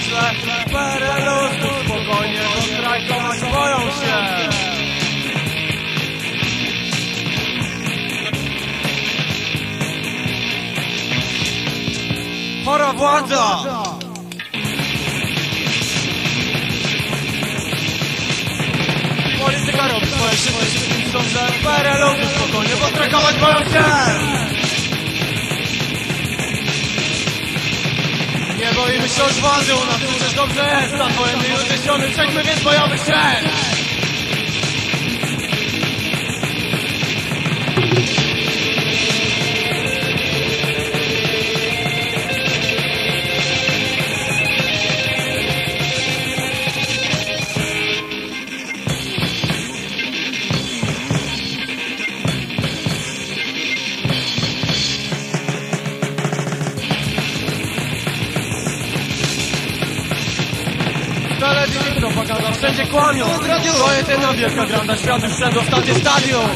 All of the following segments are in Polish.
dusze PRL-u znów pogonie Strajkować boją się Chora władza! Polityka robi swoje szybkie, szybkim sądem PRL-u znów pogonie Bo strajkować boją się Boimy się już władzy u nas, przecież dobrze jest Stan wojenny już zniesiony, przejdźmy więc bojowy się! Telewizja, propaganda, wszędzie kłamią. To jest jedna wielka granda, świat już wszedł ostatnie stadium.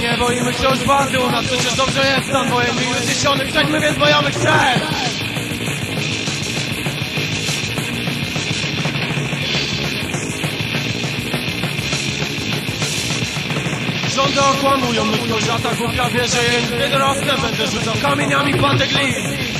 Nie boimy się już władzy u nas, przecież dobrze jest stan wojenny już zniesiony Przejdźmy więc bojowych trzech Rządy okłamują ludzkość, a ta głupia wierzy im Kiedy rosnę, będę rzucał kamieniami w patek list